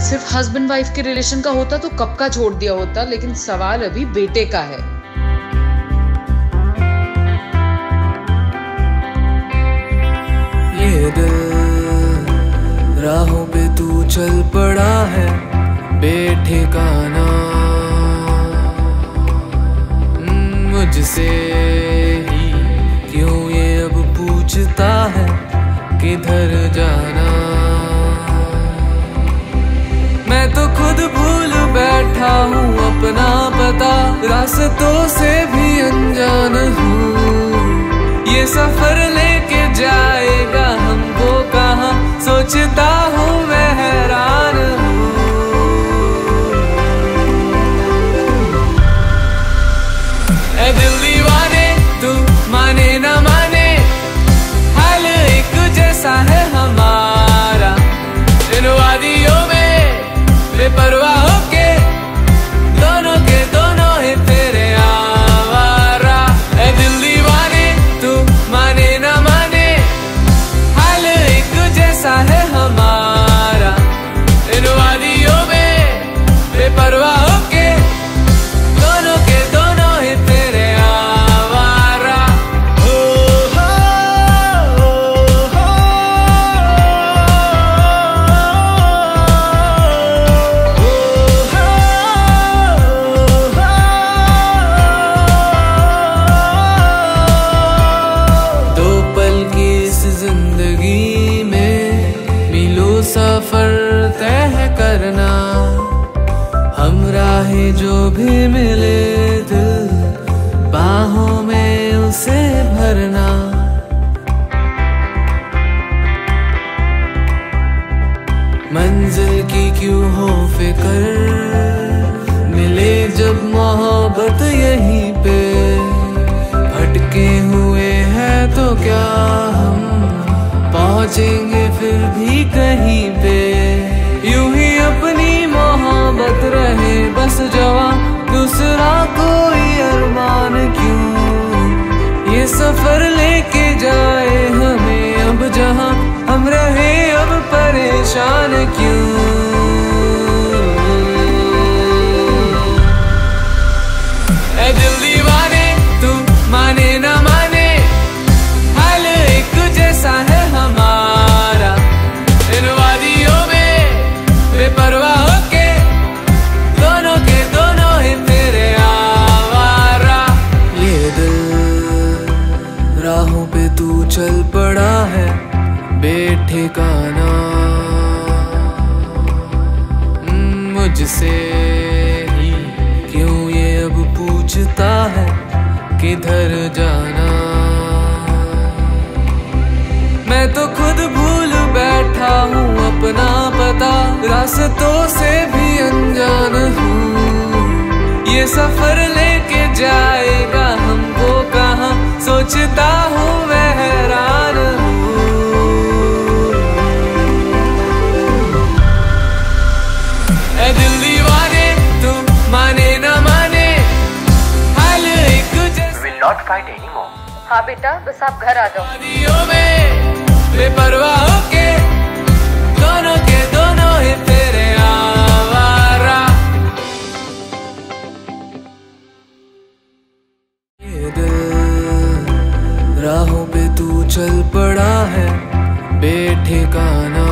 सिर्फ़ husband wife के relation का होता तो कब का छोड़ दिया होता, लेकिन सवाल अभी बेटे का है। ये राहों पे तू चल पड़ा है बेठे का ना मुझसे ही क्यों ये अब पूछता है, किधर जाना बैठा हूँ अपना पता। रास्तों से भी अनजान हूँ। ये सफ़र लेके जाएगा हमको कहाँ? सोचता हूँ मैं हैरान हूँ। ए सफ़र तय करना, हम राहें जो भी मिले दिल बाहों में उसे भरना। मंजिल की क्यों हो फिकर मिले जब मोहब्बत यहीं पे? भटके हुए हैं तो क्या हम? पहुँचेंगे फिर भी बस जवा, दूसरा कोई अरमान क्यों? ये सफ़र लेके जाए हमें अब जहाँ हम रहे, अब परेशान क्यों? राहों पे तू चल पड़ा है बेठिकाना हम्म, मुझसे ही क्यों ये अब पूछता है किधर जाना। मैं तो खुद भूल बैठा हूँ अपना पता रास्तों से भी अनजान हूँ। ये सफ़र लेके कहाँ सोचता हूँ मैं हैरान हूँ। दिल दीवाने तुम माने न माने हाल एक not fight हाँ बेटा बस आप घर आ जाओ। में बेपरवाह होके पड़ा है बेठिकाना।